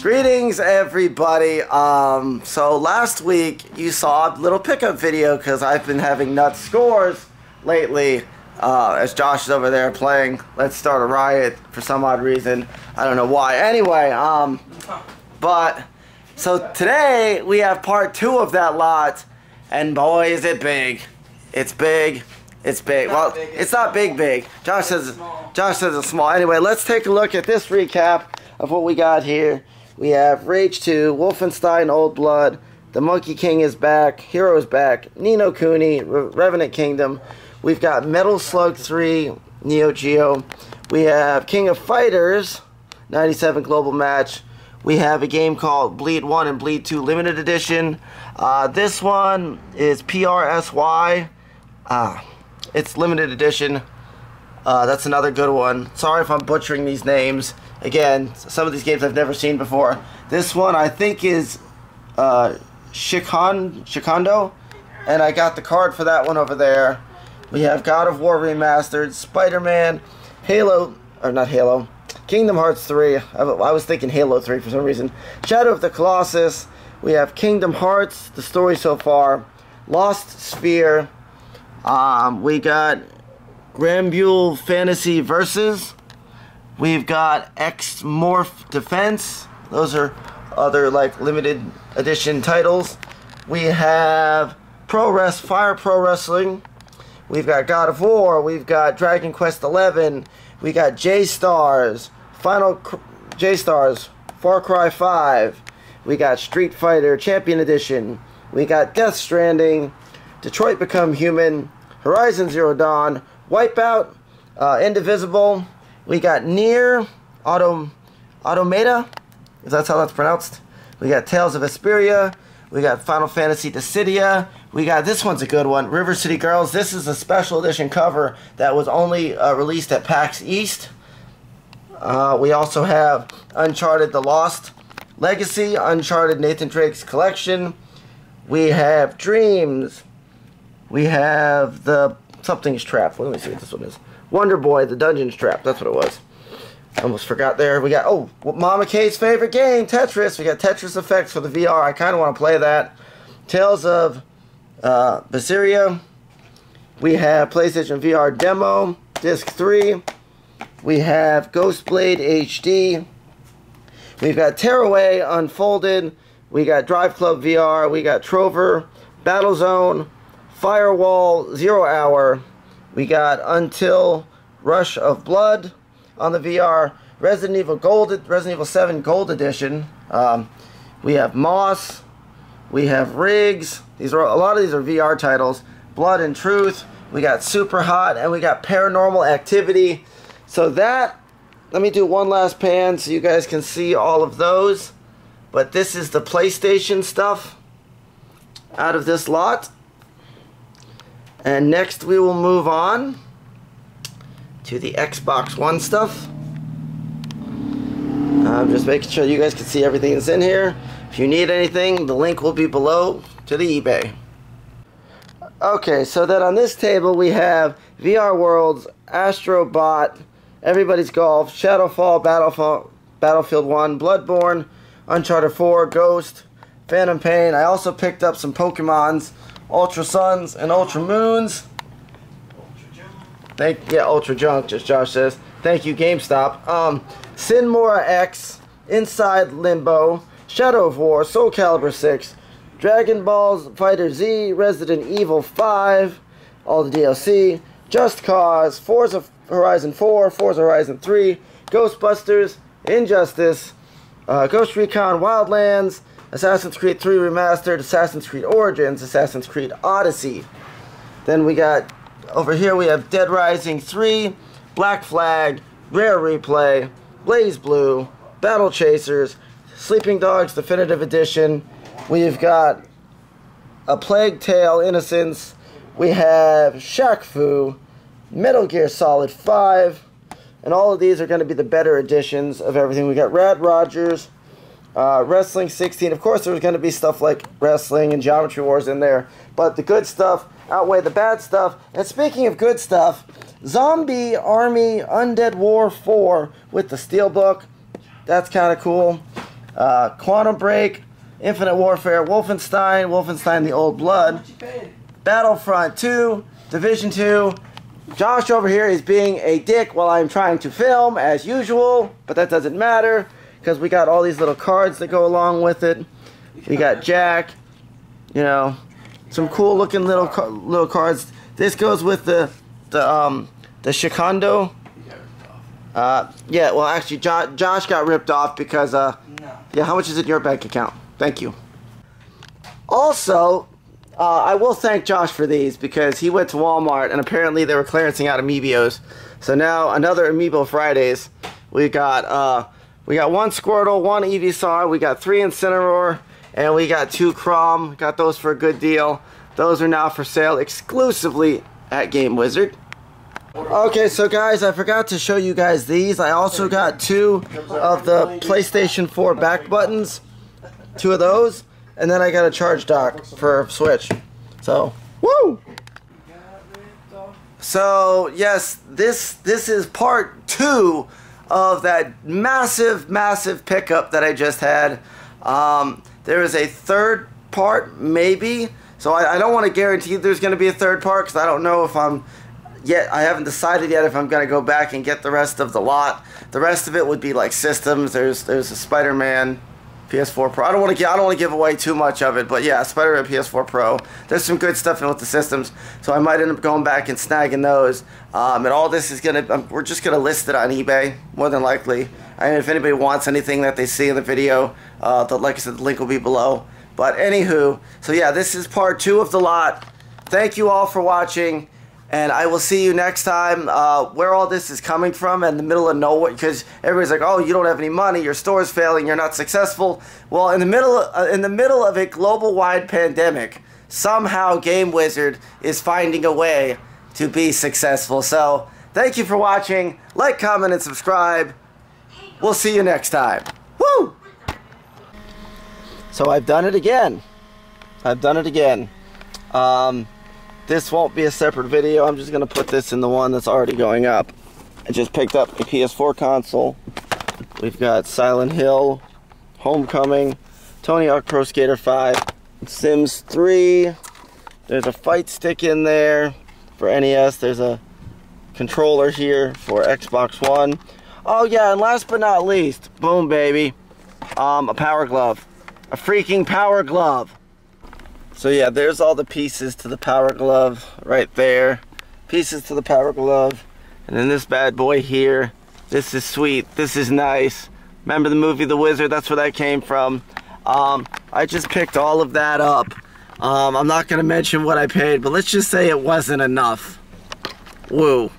Greetings, everybody. Um, so last week you saw a little pickup video because I've been having nuts scores lately. Uh, as Josh is over there playing Let's Start a Riot for some odd reason. I don't know why. Anyway, um, but so today we have part two of that lot, and boy, is it big! It's big. It's big. well, big, it's, it's not big, big. Josh says. small. Josh says it's small. Anyway, let's take a look at this recap of what we got here. We have Rage 2, Wolfenstein Old Blood, The Monkey King is back, Hero is back, Ni no Kuni, Re- Revenant Kingdom. We've got Metal Slug 3, Neo Geo. We have King of Fighters, 97 Global Match. We have a game called Bleed 1 and Bleed 2 Limited Edition. Uh, this one is PRSY. Ah, it's limited edition. Uh, that's another good one. Sorry if I'm butchering these names. Again, some of these games I've never seen before. This one I think is uh, Shikon, Shikhondo, and I got the card for that one over there. We have God of War Remastered, Spider-Man, Halo, or not Halo, Kingdom Hearts 3. I, I was thinking Halo 3 for some reason. Shadow of the Colossus. We have Kingdom Hearts, the story so far. Lost Sphere. Um, we got Granblue Fantasy Versus. We've got X Morph Defense. Those are other like limited edition titles. We have Pro Wrest Fire Pro Wrestling. We've got God of War. We've got Dragon Quest Eleven. We got J Stars. Final J Stars. Far Cry Five. We got Street Fighter Champion Edition. We got Death Stranding. Detroit Become Human. Horizon Zero Dawn. Wipeout. Uh, Indivisible. We got Nier Autom Automata, if that's how that's pronounced. We got Tales of Vesperia. We got Final Fantasy Dissidia. We got this one's a good one, River City Girls. This is a special edition cover that was only uh, released at PAX East. Uh, we also have Uncharted The Lost Legacy, Uncharted Nathan Drake's Collection. We have Dreams. We have the Something's Trap. Let me see what this one is. Wonder Boy, The Dungeon's Trap. That's what it was. Almost forgot there. We got, oh, Mama K's favorite game, Tetris. We got Tetris Effects for the VR. I kind of want to play that. Tales of uh, Berseria. We have PlayStation VR Demo, Disc 3. We have Ghostblade HD. We've got Tearaway Unfolded. We got Drive Club VR. We got Trover, Battlezone, Firewall, Zero Hour. We got Until Rush of Blood on the VR. Resident Evil Gold, Resident Evil 7 Gold Edition. Um, we have Moss. We have Riggs. These are a lot of these are VR titles. Blood and Truth. We got Super Hot, and we got Paranormal Activity. So that, let me do one last pan so you guys can see all of those. But this is the PlayStation stuff out of this lot. And next we will move on to the Xbox One stuff. I'm just making sure you guys can see everything that's in here. If you need anything, the link will be below to the eBay. Okay, so then on this table we have VR Worlds, Astrobot, Everybody's Golf, Shadowfall, Battlefall, Battlefield 1, Bloodborne, Uncharted 4, Ghost, Phantom Pain. I also picked up some Pokemons, Ultra Suns and Ultra Moons. Thank yeah, Ultra Junk, just Josh says. Thank you, GameStop. Um, Sinmora X, Inside Limbo, Shadow of War, Soul Calibur 6, Dragon Balls Fighter Z, Resident Evil 5, all the DLC, Just Cause, Forza Horizon 4, Forza Horizon 3, Ghostbusters, Injustice, uh, Ghost Recon Wildlands, Assassin's Creed 3 Remastered, Assassin's Creed Origins, Assassin's Creed Odyssey. Then we got over here we have Dead Rising 3, Black Flag, Rare Replay, BlazBlue, Battle Chasers, Sleeping Dogs Definitive Edition. We've got A Plague Tale Innocence. We have Shaq Fu, Metal Gear Solid 5, And all of these are going to be the better editions of everything. We got Rad Rogers, uh, Wrestling 16. Of course, there's going to be stuff like Wrestling and Geometry Wars in there. But the good stuff outweigh the bad stuff. And speaking of good stuff, Zombie Army Undead War 4 with the Steelbook. That's kind of cool. Uh, Quantum Break, Infinite Warfare, Wolfenstein, Wolfenstein the Old Blood, Battlefront 2, Division 2. Josh over here is being a dick while I'm trying to film, as usual, but that doesn't matter because we got all these little cards that go along with it. We got Jack, you know, some cool looking little little cards. This goes with the the um the Shikhondo. Uh, yeah, well, actually, jo Josh got ripped off because uh, yeah, how much is in your bank account? Thank you. Also, uh, I will thank Josh for these because he went to Walmart and apparently they were clearancing out Amiibos. So now another Amiibo Fridays. We got uh, we got one Squirtle, one Saw, we got three Incineroar, and we got two Chrom. Got those for a good deal. Those are now for sale exclusively at Game Wizard. Okay, so guys, I forgot to show you guys these. I also got two of the PlayStation 4 back buttons. Two of those. And then I got a charge dock for Switch. So, woo! So, yes, this this is part two of that massive, massive pickup that I just had. Um, there is a third part, maybe. So I, I don't want to guarantee there's going to be a third part because I don't know if I'm yet. I haven't decided yet if I'm going to go back and get the rest of the lot. The rest of it would be like systems. There's there's a Spider-Man PS4 Pro. I don't want to I don't want to give away too much of it, but yeah, Spider-Man PS4 Pro. There's some good stuff in with the systems, so I might end up going back and snagging those. Um, and all this is gonna um, we're just gonna list it on eBay more than likely. Mean, if anybody wants anything that they see in the video, uh, the, like I said, the link will be below. But anywho, so yeah, this is part two of the lot. Thank you all for watching and I will see you next time. Uh, where all this is coming from in the middle of nowhere, because everybody's like, "Oh, you don't have any money. Your store's failing. You're not successful." Well, in the middle uh, in the middle of a global-wide pandemic, somehow Game Wizard is finding a way to be successful. So, thank you for watching. Like, comment, and subscribe. We'll see you next time. Woo! So I've done it again. I've done it again. Um, this won't be a separate video. I'm just going to put this in the one that's already going up. I just picked up a PS4 console. We've got Silent Hill, Homecoming, Tony Hawk Pro Skater 5, Sims 3. There's a fight stick in there for NES. There's a controller here for Xbox One. Oh yeah, and last but not least, boom baby, um, a power glove. A freaking power glove. So yeah, there's all the pieces to the power glove right there. Pieces to the power glove. And then this bad boy here. This is sweet. This is nice. Remember the movie The Wizard? That's where that came from. Um, I just picked all of that up. Um, I'm not going to mention what I paid, but let's just say it wasn't enough. Woo.